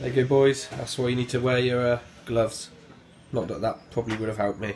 There you go, boys. That's why you need to wear your uh, gloves. Not that that probably would have helped me.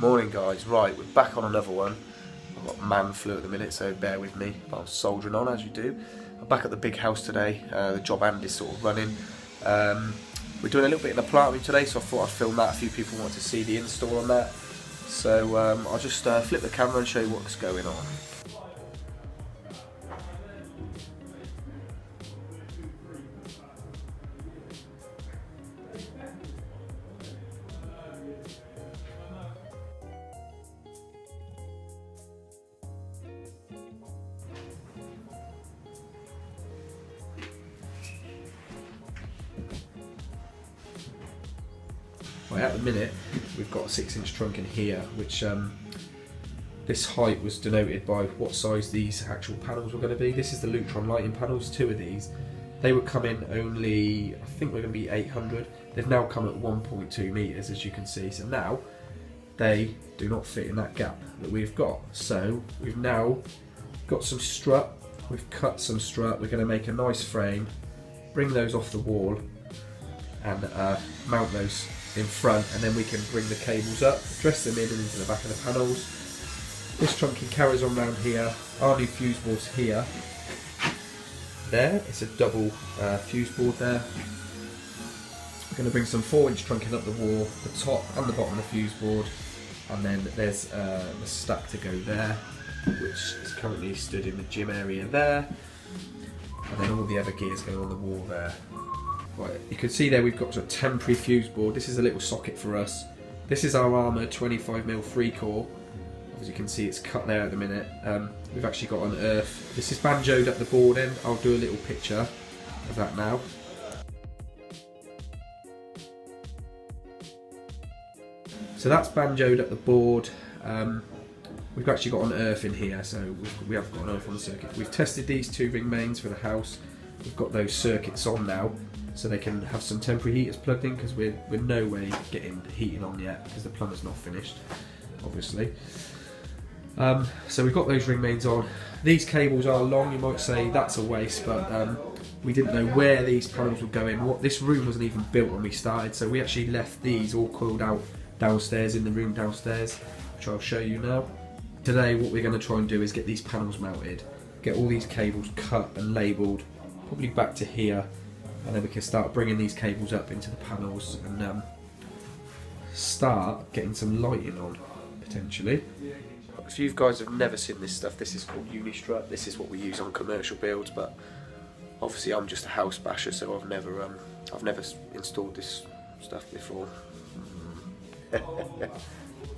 Morning, guys. Right, we're back on another one. I've got man flu at the minute, so bear with me. But I'm soldiering on as you do. I'm back at the big house today. Uh, the job Andy's sort of running. Um, we're doing a little bit in the plant room today, so I thought I'd film that. A few people want to see the install on that. So um, I'll just uh, flip the camera and show you what's going on. Right, at the minute, we've got a six inch trunk in here, which um, this height was denoted by what size these actual panels were going to be. This is the Lutron lighting panels, two of these. They would come in only, I think they're going to be 800. They've now come at 1.2 metres, as you can see. So now they do not fit in that gap that we've got. So we've now got some strut, we've cut some strut, we're going to make a nice frame, bring those off the wall and uh, mount those in front and then we can bring the cables up, dress them in and into the back of the panels. This trunking carries on round here, our new fuse board's here. There, it's a double uh, fuse board there. We're going to bring some 4 inch trunking up the wall, the top and the bottom of the fuse board and then there's uh, the stack to go there which is currently stood in the gym area there and then all the other gears go on the wall there. Right, you can see there we've got a temporary fuse board. This is a little socket for us. This is our Armour 25mm 3 core. As you can see it's cut there at the minute. Um, we've actually got an earth. This is banjoed at the board end. I'll do a little picture of that now. So that's banjoed at the board. Um, we've actually got an earth in here, so we've, we have got an earth on the circuit. We've tested these two ring mains for the house. We've got those circuits on now, so they can have some temporary heaters plugged in because we're, we're no way getting heating on yet because the plumber's not finished, obviously. Um, so we've got those ring mains on. These cables are long, you might say that's a waste, but um, we didn't know where these panels would go in. What This room wasn't even built when we started, so we actually left these all coiled out downstairs in the room downstairs, which I'll show you now. Today what we're going to try and do is get these panels mounted, get all these cables cut and labelled, probably back to here, and then we can start bringing these cables up into the panels and um, start getting some lighting on, potentially. If you guys have never seen this stuff, this is called Unistrut, this is what we use on commercial builds, but obviously I'm just a house basher, so I've never, um, I've never installed this stuff before.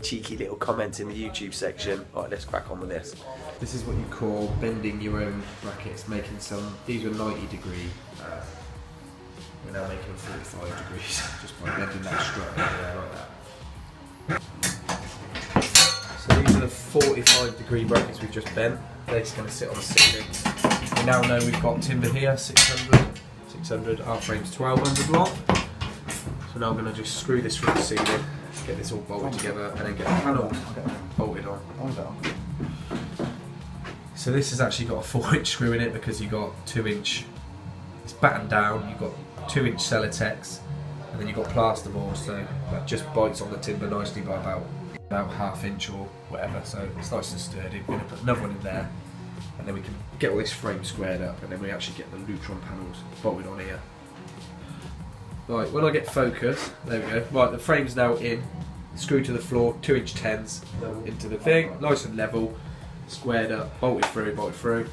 Cheeky little comment in the YouTube section. Alright, let's crack on with this. This is what you call bending your own brackets, making some, these are 90 degree, uh, we're now making 45 degrees, just by bending that strut there like that. So these are the 45 degree brackets we've just bent. They're just going to sit on the ceiling. We now know we've got timber here, 600, 600, our frame's 1200 long. So now I'm going to just screw this through the ceiling get this all bolted together and then get the panel bolted on. So this has actually got a 4 inch screw in it because you've got 2 inch, it's battened down, you've got 2 inch Celotex and then you've got plasterboard so that just bites on the timber nicely by about about half inch or whatever so it's nice and sturdy. We're going to put another one in there and then we can get all this frame squared up and then we actually get the Lutron panels bolted on here. Right, when I get focus, there we go. Right, the frame's now in, screw to the floor, two inch tens into the thing, nice and level, squared up, bolted through, bolted through.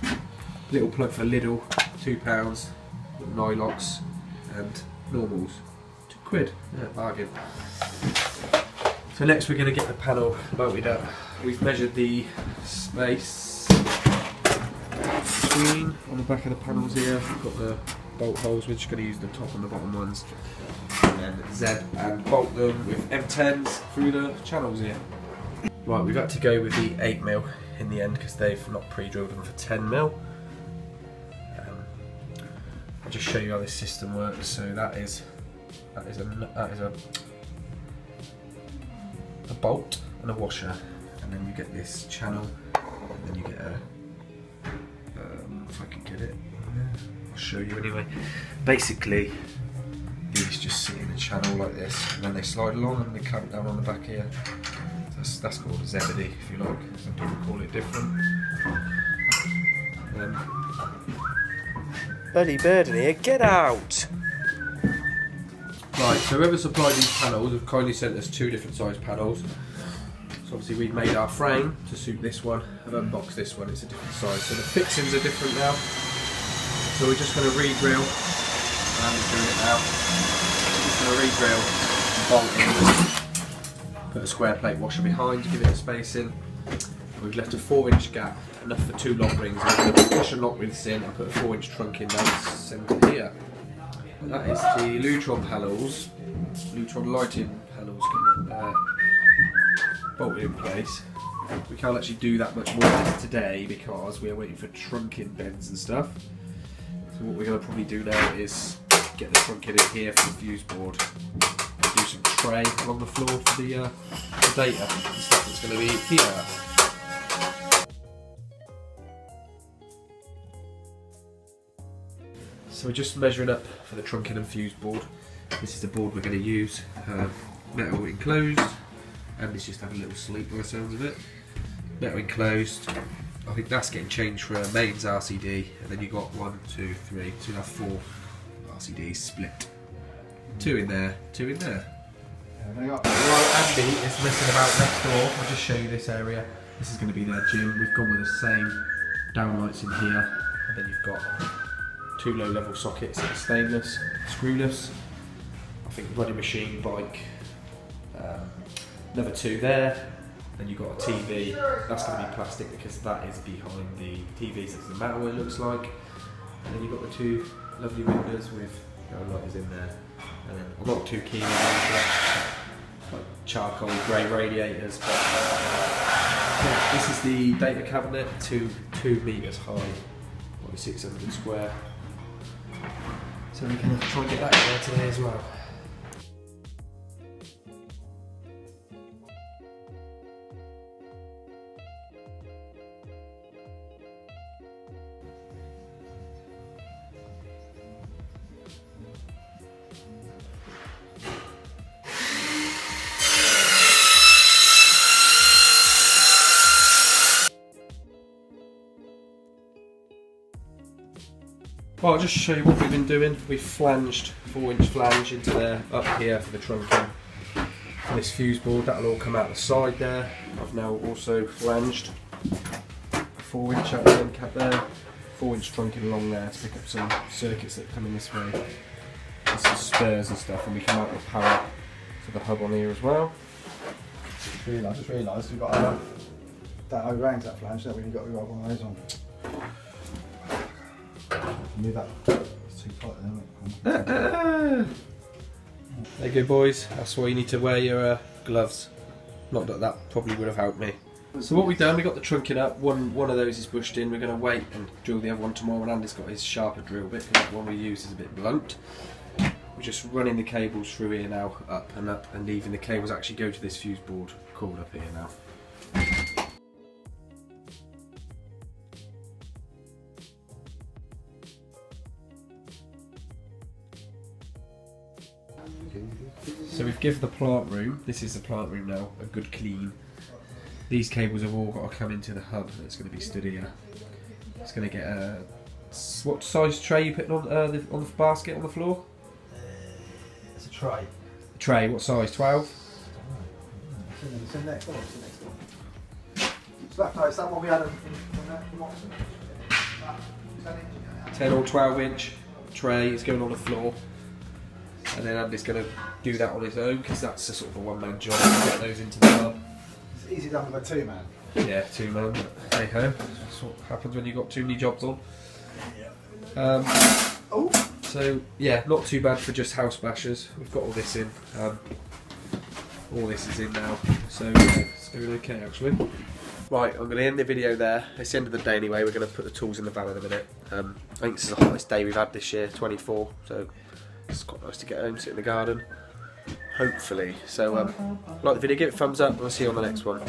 Little plug for Lidl, two pounds, Nylocs and normals, two quid, yeah, bargain. So next we're going to get the panel bolted up. We've measured the space between on the back of the panels here. We've got the bolt holes, we're just going to use the top and the bottom ones. And then Z and bolt them with M10s through the channels here. Right, we've had to go with the 8mm in the end because they've not pre-drilled them for 10mm. I'll just show you how this system works. So that is that is a that is a a bolt and a washer, and then you get this channel, and then you get a um, if I can get it. I'll show you anyway. Basically, these just sit in a channel like this, and then they slide along and they clamp down on the back here. That's, that's called a zebedee, if you like. Some people call it different. Um, Early bird in here, get out! Right, so whoever supplied these panels have kindly sent us two different size panels. So obviously we've made our frame to suit this one. I've unboxed this one, it's a different size. So the fixings are different now. So we're just going to re-drill. I'm doing it now. Just going to re-drill, bolt in, put a square plate washer behind to give it a spacing. We've left a four inch gap, enough for two lock rings. I'm going to push and lock rings in and put a four inch trunk in that centre here. That is the Lutron panels, Lutron lighting panels uh, bolted in place. We can't actually do that much more today because we are waiting for trunking bends and stuff. So what we're going to probably do now is get the trunking in here for the fuse board do some tray along the floor for the, uh, the data and stuff that's going to be here. So we're just measuring up for the trunking and fuse board. This is the board we're going to use. Uh, metal enclosed, and it's just having a little sleep by the sounds of it. Metal enclosed. I think that's getting changed for a mains RCD, and then you've got one, two, three, you have four RCDs split. Two in there, two in there. Well, Andy is messing about next door. I'll just show you this area. This is going to be their gym. We've gone with the same downlights in here, and then you've got two low level sockets that are stainless, screwless. I think running machine, bike, um, another two there. Then you've got a TV, that's going to be plastic because that is behind the TVs, that's the metal it looks like. And then you've got the two lovely windows with downlighters in there. And then I'm not too keen on that, charcoal grey radiators. But yeah, this is the data cabinet, two two meters high, probably 600 square. So going to try and get that there today as well. Well, I'll just show you what we've been doing. We've flanged, four inch flange into there, up here for the trunking. For this fuse board, that'll all come out the side there. I've now also flanged a four inch out the end cap there, four inch trunking along there to pick up some circuits that come in this way. And some spurs and stuff, and we come out with power for the hub on here as well. Just realised, just realised we've got that overhangs that flange, that we've got, we've got one of those on. Move that. Too tight there? There you go, boys. That's why you need to wear your uh, gloves. Not that that probably would have helped me. So what we've done, we got the trunking up. One one of those is bushed in. We're going to wait and drill the other one tomorrow. And Andy's got his sharper drill bit. 'cause That one we use is a bit blunt. We're just running the cables through here now, up and up, and leaving the cables actually go to this fuse board cord up here now. So we've given the plant room, this is the plant room now, a good clean. These cables have all got to come into the hub that's going to be stood here. It's going to get a... What size tray you putting on, uh, the, on the basket on the floor? It's a tray. Tray, what size? 12? It's in, it's in next door. It's in next door. So that, no, it's that one we had in, in, that from Oxford. That, 10 inch. 10 or 12 inch tray is going on the floor. And then Andy's going to do that on his own because that's a sort of a one man job to get those into the hub. It's easy done with a two man. Yeah, two man. Hey ho, that's what happens when you've got too many jobs on. Um, Oh! so yeah, not too bad for just house bashers. We've got all this in. Um, all this is in now, so yeah, it's doing okay actually. Right, I'm going to end the video there. It's the end of the day anyway. We're going to put the tools in the van in a minute. Um, I think this is the hottest day we've had this year, 24. So it's quite nice to get home, sit in the garden. Hopefully. So um, like the video, give it a thumbs up. and We'll see you on the next one.